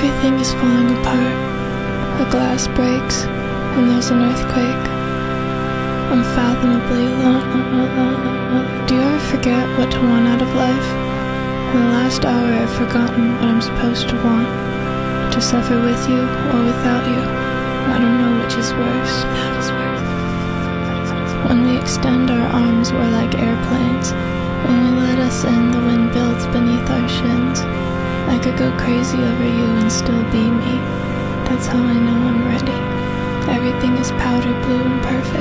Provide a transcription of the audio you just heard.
Everything is falling apart. The glass breaks, and there's an earthquake. Unfathomably long. Do you ever forget what to want out of life? In the last hour, I've forgotten what I'm supposed to want. To suffer with you or without you. I don't know which is worse. That is worse. When we extend our arms, we're like airplanes. When we let us in, the go crazy over you and still be me. That's how I know I'm ready. Everything is powder blue and perfect.